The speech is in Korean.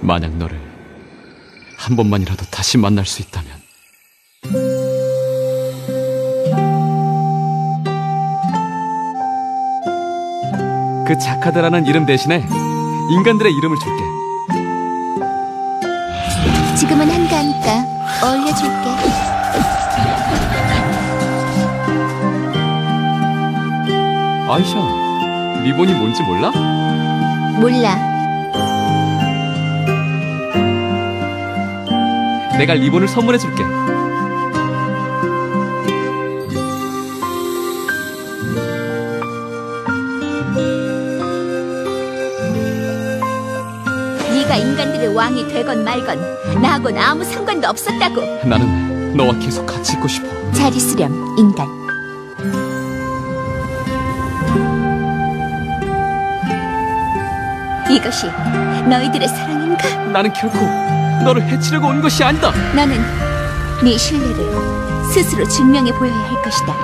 만약 너를 한 번만이라도 다시 만날 수 있다면 그 자카드라는 이름 대신에 인간들의 이름을 줄게. 지금은 한가하니까 어울려줄게. 아이샤, 리본이 뭔지 몰라? 몰라. 내가 리본을 선물해 줄게. 네가 인간들의 왕이 되건 말건 나하고는 아무 상관도 없었다고. 나는 너와 계속 같이 있고 싶어. 잘 있으렴, 인간. 이것이 너희들의 사랑인가? 나는 결코 너를 해치려고 온 것이 아니다. 너는 네 신뢰를 스스로 증명해 보여야 할 것이다.